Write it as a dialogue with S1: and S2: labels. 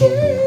S1: you.